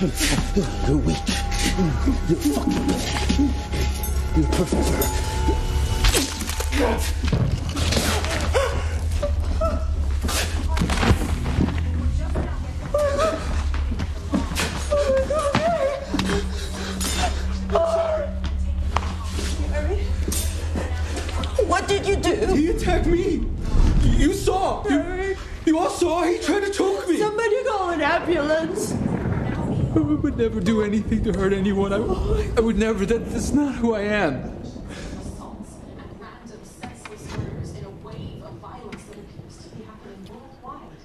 You're weak. You're fucking weak. You're professor. What did you do? He attacked me. You saw. You, you all saw. He tried to choke me. Somebody call an ambulance. I would never do anything to hurt anyone. I, I would never. That, that's not who I am.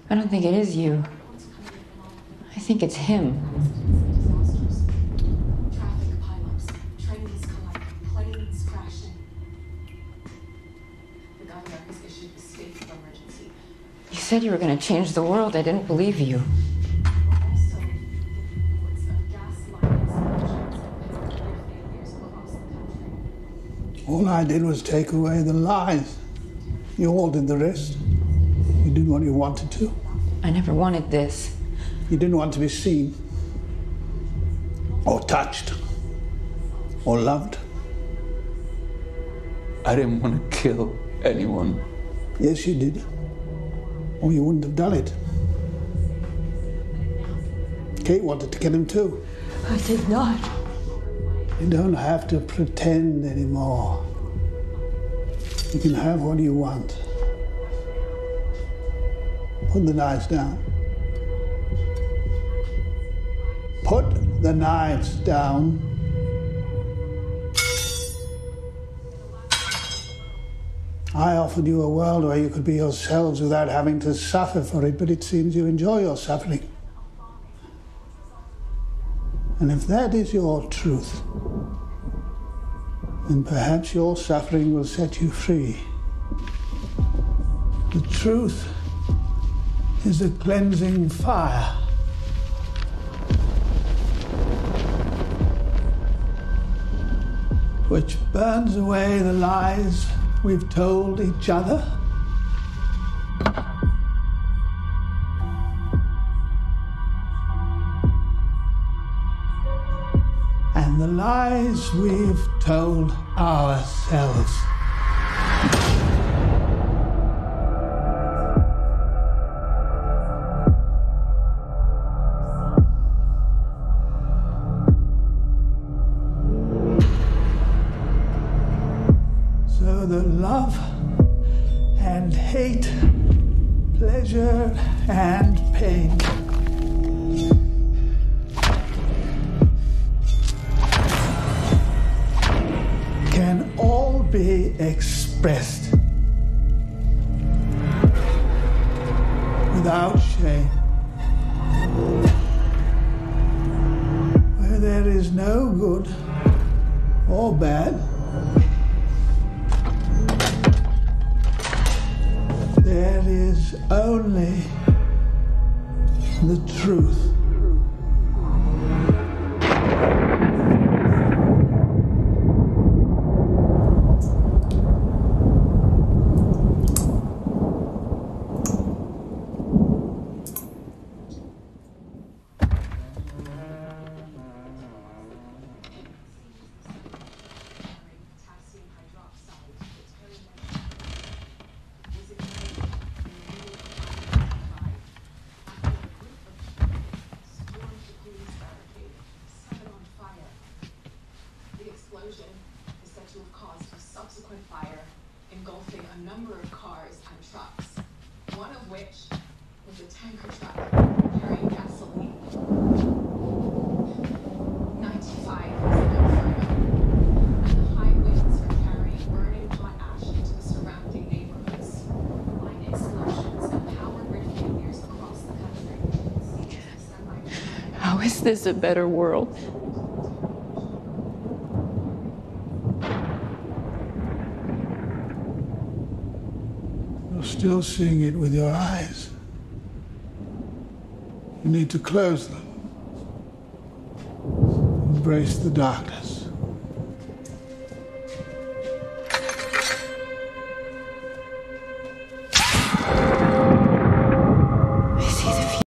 I don't think it is you. I think it's him. You said you were going to change the world. I didn't believe you. All I did was take away the lies. You all did the rest. You did what you wanted to. I never wanted this. You didn't want to be seen, or touched, or loved. I didn't want to kill anyone. Yes, you did. Or you wouldn't have done it. Kate wanted to kill him too. I did not. You don't have to pretend anymore. You can have what you want. Put the knives down. Put the knives down. I offered you a world where you could be yourselves without having to suffer for it, but it seems you enjoy your suffering. And if that is your truth, then perhaps your suffering will set you free. The truth is a cleansing fire. Which burns away the lies we've told each other. And the lies we've told ourselves. So the love and hate, pleasure and expressed without shame. Where there is no good or bad. There is only the truth. Subsequent fire engulfing a number of cars and trucks, one of which was a tanker truck carrying gasoline. 95 was an inferno, and the high winds were carrying burning hot ash into the surrounding neighborhoods. Line explosions and power grid failures across the country. How is this a better world? Still seeing it with your eyes. You need to close them. Embrace the darkness.